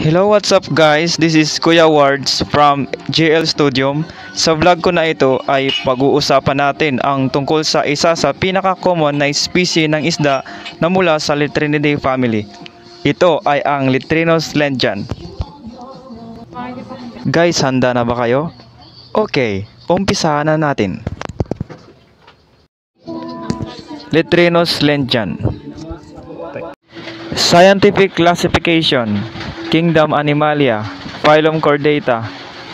Hello, what's up guys? This is Kuya Wards from JL Studium. Sa vlog ko na ito ay pag-uusapan natin ang tungkol sa isa sa pinaka-common na species ng isda na mula sa Litrinidae family. Ito ay ang Litrinus lenjan. Guys, handa na ba kayo? Okay, umpisahan na natin. Litrinus lenjan Scientific classification Kingdom Animalia Phylum Chordata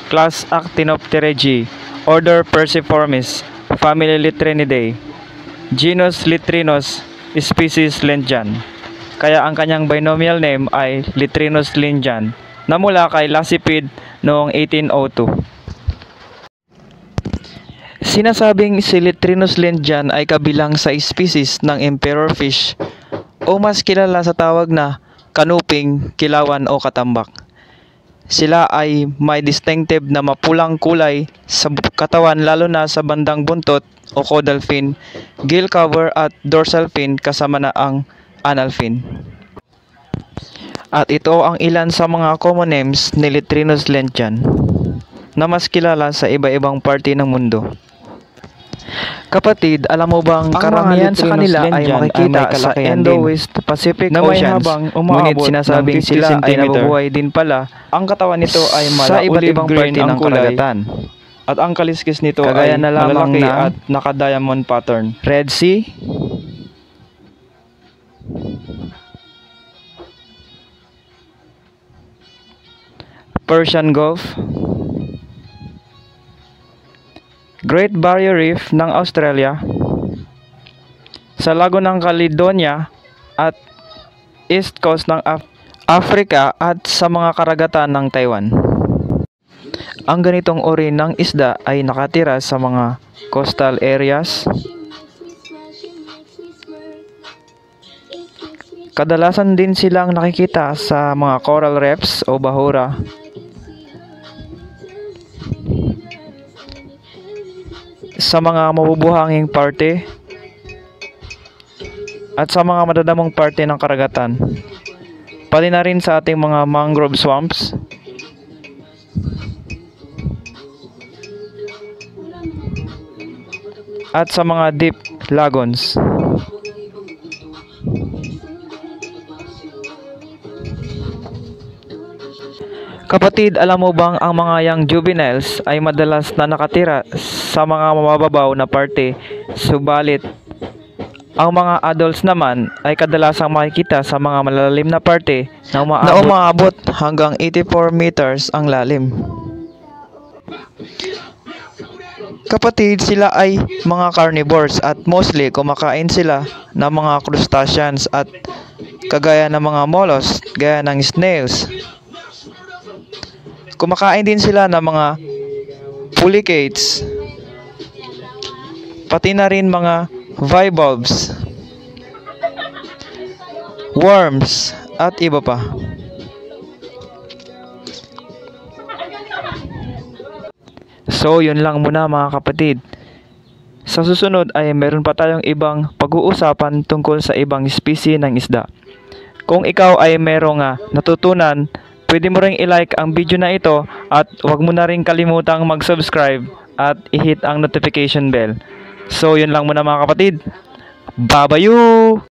Class Actinopterygii Order Perciformis Family Litrinidae Genus Litrinus Species Lenjan Kaya ang kanyang binomial name ay Litrinus lenjan na mula kay Lassipid noong 1802. Sinasabing si Litrinus lenjan ay kabilang sa species ng emperor fish o mas kilala sa tawag na kanuping, kilawan o katambak. Sila ay may distinctive na mapulang kulay sa katawan lalo na sa bandang buntot o caudal fin, gill cover at dorsal fin kasama na ang anal fin. At ito ang ilan sa mga common names ni Litrinus lenjan na mas kilala sa iba-ibang parte ng mundo. Kapatid, alam mo bang Ang karamihan sa kanila ay makikita ay sa Indo-West Pacific na may Oceans, habang ngunit sinasabing ng 50 sila ay nabubuhay din pala. Ang katawan nito ay mala sa iba't ibang parte ng karagatan. at ang kaliskis nito Kagaya ay na lamang malalaki at naka-diamond pattern. Red Sea, Persian Gulf, Great Barrier Reef ng Australia, sa lago ng Caledonia at east coast ng Af- Africa at sa mga karagatan ng Taiwan. Ang ganitong uri ng isda ay nakatira sa mga coastal areas, Kadalasan din silang nakikita sa mga coral reefs o bahura. Sa mga mabubuhanging parte at sa mga madadamong parte ng karagatan. Pati na rin sa ating mga mangrove swamps. At sa mga deep lagoons. Kapatid, alam mo bang ang mga young juveniles ay madalas na nakatira sa mga mababaw na parte, subalit ang mga adults naman ay kadalasang makikita sa mga malalalim na parte na umaabot, na umaabot hanggang 84 meters ang lalim. Kapatid, sila ay mga carnivores at mostly kumakain sila ng mga crustaceans at kagaya ng mga mollusks, gaya ng snails, Kumakain din sila ng mga polychaetes, pati na rin mga bivalves, worms, at iba pa. So, yun lang muna mga kapatid. Sa susunod ay meron pa tayong ibang pag-uusapan tungkol sa ibang species ng isda. Kung ikaw ay merong uh, natutunan Pwede mo ring i-like ang video na ito at huwag mo na rin kalimutang mag-subscribe at i-hit ang notification bell. So, yun lang muna mga kapatid. Babayu!